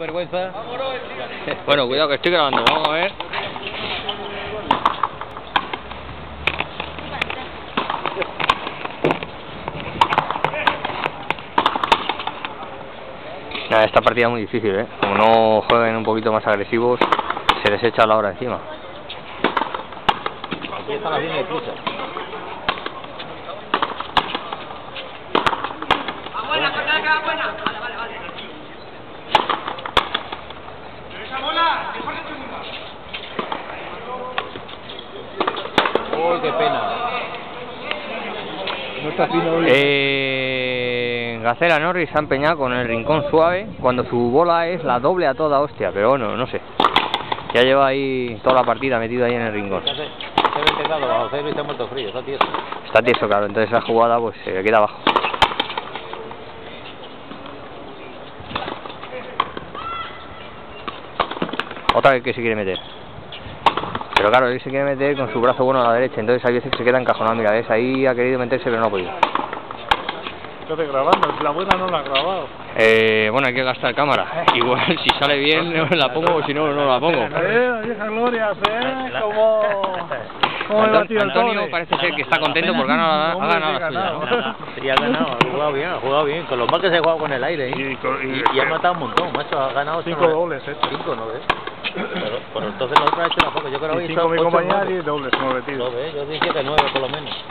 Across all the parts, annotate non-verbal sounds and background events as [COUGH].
Vergüenza. Bueno, cuidado que estoy grabando, vamos a ver. Nada, esta partida es muy difícil, ¿eh? Como no jueguen un poquito más agresivos, se les echa la hora encima. Aquí está la línea de cruza. Uy, qué pena. No está fino hoy. Eh, Gacela Norris se ha empeñado con el rincón suave cuando su bola es la doble a toda hostia, pero bueno, no sé. Ya lleva ahí toda la partida metido ahí en el rincón. Se ha intentado bajo cero y se ha muerto frío, está tieso. Está tieso, claro, entonces la jugada pues se queda abajo. Otra vez que se quiere meter. Pero claro, él se quiere meter con su brazo bueno a la derecha, entonces hay veces que se queda encajonado. Mira, ves, ahí ha querido meterse pero no ha podido. Estoy grabando, la buena no la ha grabado. Eh, bueno, hay que gastar cámara. [LAUGHS] Igual si sale bien [LAUGHS] la pongo o si no, no la pongo. Eh, Gloria, ¿eh? Como... Como el Antonio cobre. parece ser que está contento porque ha ganado, ha ganado la suya, ¿no? [LAUGHS] Sí, ha ganado, ha jugado bien, ha jugado bien. Con los mal que se ha jugado con el aire, ¿eh? Y y- Y, y ha matado un montón, macho, ha ganado Cinco ocho- dobles, ¿eh? Cinco, ¿no ves? Pero, pero entonces nosotros ha hecho tampoco, yo creo que hizo cinco mi ocho, compañera nueve. y dobles, nueve tiros. Lo ves, yo dije que nueve por lo menos.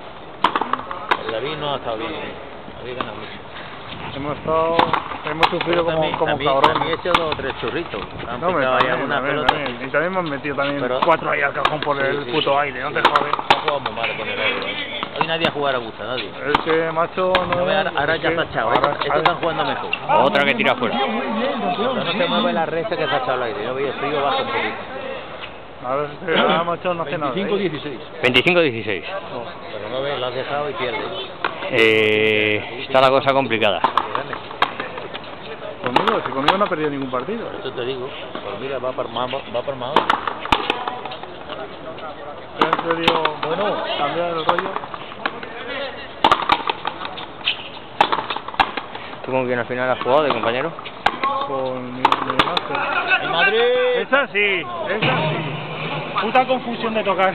El David no ha estado bien, mucho. Hemos estado... Hemos sufrido como, también, como también, cabrones. también he hecho dos o tres churritos. Han No, me picado ahí también, alguna también, pelota. también. Y también han metido también Pero- cuatro ahí al cajón por Sí, el sí. puto aire, no te jodes. No jugamos mal con el aire. ¿Eh? Hoy nadie a jugar a gusto, nadie. Es que, macho, no... No, ve, ahora, ahora ya está echado, ahora- estos, estos están jugando mejor. Otra que tira afuera. No, no se mueve la red que se ha echado al aire. Yo el frío baja un poquito. Ahora, es que ahora, macho, no hace nada. ¿eh? 25-16. Pero no ves, lo has dejado y pierdes. Eh, está la cosa complicada. Conmigo, si conmigo no ha perdido ningún partido. Por eso te digo. Pues mira, va por más, va por más. Bueno, cambiar el rollo. ¿Tú con quién al final has jugado de compañero? Con mi, mi máster. ¡En Madrid! Esa sí, esa sí. Puta confusión de tocar.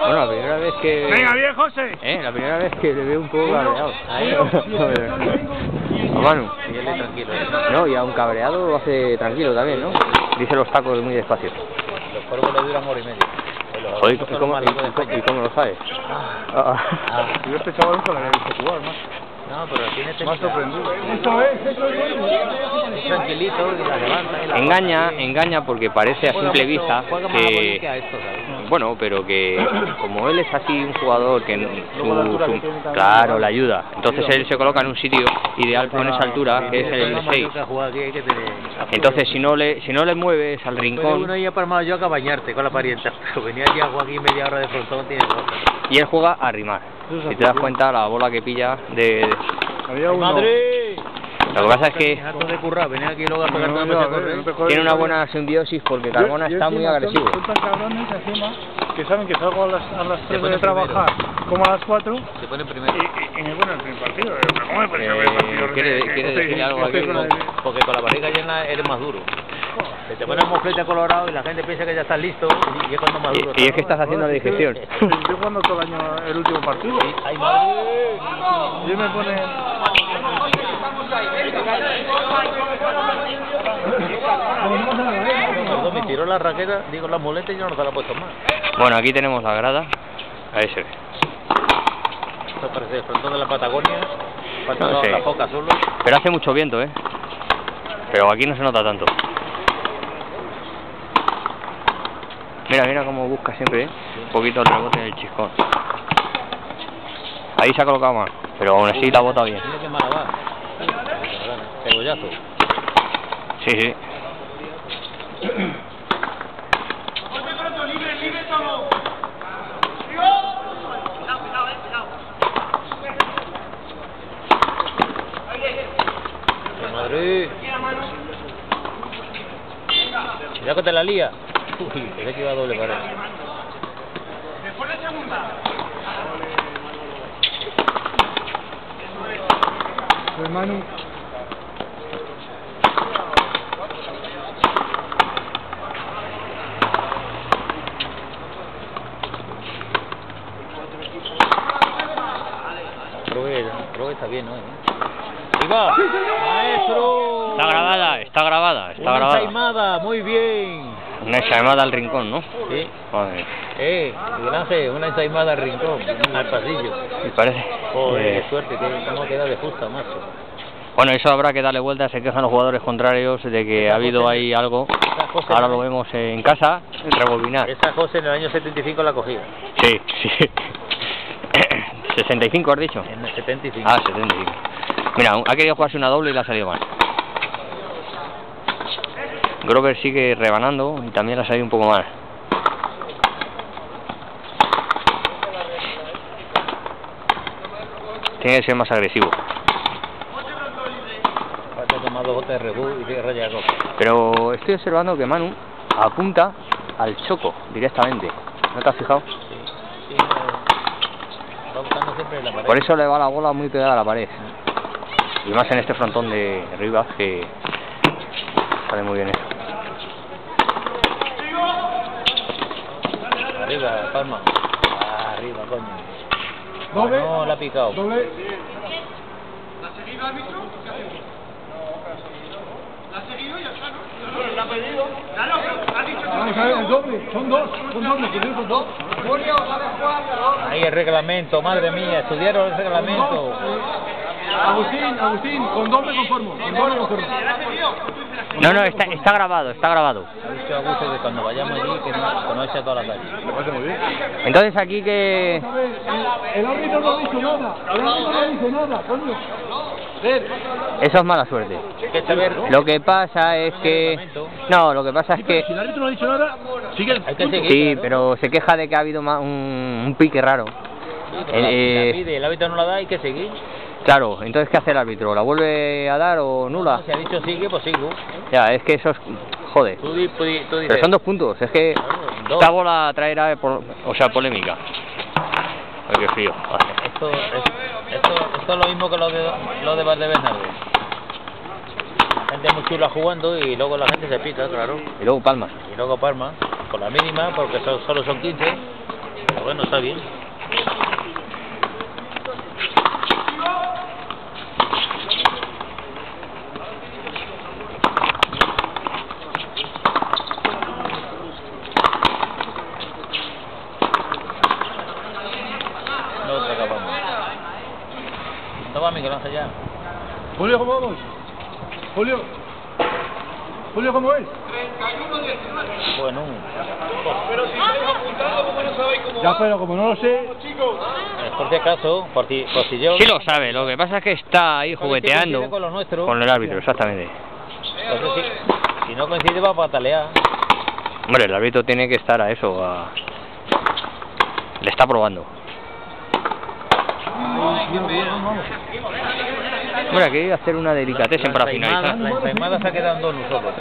Bueno, la primera vez que... Venga, bien, José. Eh, la primera vez que le veo un poco cabreado. Ahí. [LAUGHS] a Manu. Y él es tranquilo. ¿eh? No, y a un cabreado lo hace tranquilo también, ¿no? Dice los tacos muy despacio. Los corvos le duran hora y media. Joder, ¿y cómo, y- cómo- y cómo lo sabes? Ah, Ah, Yo este chaval nunca lo había visto jugar, más. no, pero tiene Me ha sorprendido. Es tranquilito y la levanta engaña, engaña porque parece a simple vista juega más a volley que Bueno, pero que como él es así un jugador que su, claro le ayuda, entonces él se coloca en un sitio ideal con esa altura que es el más mayor 6. que jugar aquí, hay que tener- Entonces si no le si no le mueves al rincón uno ir para Mallorca a bañarte con la parienta, pero [LAUGHS] venía aquí a jugar aquí media hora de frontón, tiene cosa. y él juega a rimar. Si te das cuenta la bola que pilla de Había uno. Lo que pasa es que tiene una buena simbiosis porque Carmona Yo- está yo muy agresivo. Son, son tan cabrones encima que saben que salgo a las, a las 3 pone de trabajar como a las 4 Se pone y, primero. y, y me ponen el primer partido. Pero ¿Cómo me parece Eh, Porque con la barriga llena eres más duro. Se te pone el moflete colorado y la gente piensa que ya estás listo y es cuando más duro. Y, y es que estás haciendo la digestión. Estoy jugando todo el año el último partido. ¡Ay, Madrid! Y me pone... Me tiró la raqueta, digo la muleta y yo no la he puesto más. Bueno, aquí tenemos la grada. Ahí se ve. Esto parece el frontón de la Patagonia. Falta No sé. la foca solo. Pero hace mucho viento, ¿eh? Pero aquí no se nota tanto. Mira, mira cómo busca siempre, ¿eh? Un poquito el rebote del chiscón. Ahí se ha colocado mal, pero aún así la bota bien. Mira qué mala va. Cebollazo. Sí, sí. ¡Ay, Madrid! Mira que te la lía. Uy, que iba a doble pared. Hermano, está bien, ¿no? ¡Viva! ¡Maestro! Está grabada, está grabada, está Una grabada. ensaimada, muy bien. Una ensaimada al rincón, ¿no? Sí. Joder, Eh, Ángel, una ensaimada al rincón, al pasillo. me parece. Joder, Eh, suerte, que cómo queda de justa, macho. bueno, eso habrá que darle vuelta, se quejan los jugadores contrarios de que ha habido ahí algo. Esa Ahora lo vemos en casa, rebobinar. Esa José en el año 75 la cogía. Sí, sí. 65 has dicho. En el 75. Ah, 75. Mira, ha querido jugarse una doble y le ha salido mal. Grover sigue rebanando y también le ha salido un poco mal. Tiene que ser más agresivo. Pero estoy observando que Manu apunta al choco directamente. ¿No te has fijado? Sí, no, la pared. Por eso le va la bola muy pegada a la pared. Y más en este frontón de Rivas que sale muy bien eso. Arriba, Palma. Arriba, coño. Doble. No, la ha picado. Doble. Vamos a ver, el doble. Son dos. Son dobles. ¿quieres son dos? Ahí el reglamento, madre mía, estudiaron el reglamento. Agustín, Agustín, con doble conformo. Con doble conformo. No, no, está, está grabado, está grabado. Ha dicho Augusto que cuando vayamos allí que no, que no eche toda la calle. Me parece muy bien. Entonces aquí que... El, el árbitro no dice nada. El árbitro no dice nada, coño. Eso es mala suerte. Lo que pasa es que... No, lo que pasa es que... Si el árbitro no ha dicho nada, sigue. Sí, pero se queja de que ha habido un, un pique raro. Eh, pide, el hábito no la da, hay que seguir. Claro, entonces ¿qué hace el árbitro? ¿La vuelve a dar o nula? Si ha dicho sigue, pues sigo. Ya, es que eso es... Joder. Pero son dos puntos, es que esta bola traerá, por- o sea, polémica. Ay, qué frío. Esto, es lo mismo que lo de, lo de Valdebernardo. La gente muy chula jugando y luego la gente se pica, claro. Y luego palmas. Y luego Palma, con la mínima, porque son- solo son 15. Pero bueno, está bien. No otra capa más. ¿No va Miguel Ángel ya? Julio, ¿cómo vamos? Julio. Julio, ¿cómo es? Bueno, Ya, pero como no lo sé, eh, por si acaso, por si, por si yo... Sí lo sabe, lo que pasa es que está ahí jugueteando con lo nuestro. con el árbitro, exactamente. Entonces, si, si no coincide va a patalear. Hombre, el árbitro tiene que estar a eso, a... Le está probando. Hombre, aquí hacer una delicatez para finalizar. La ensaimada se ha quedado en dos nosotros.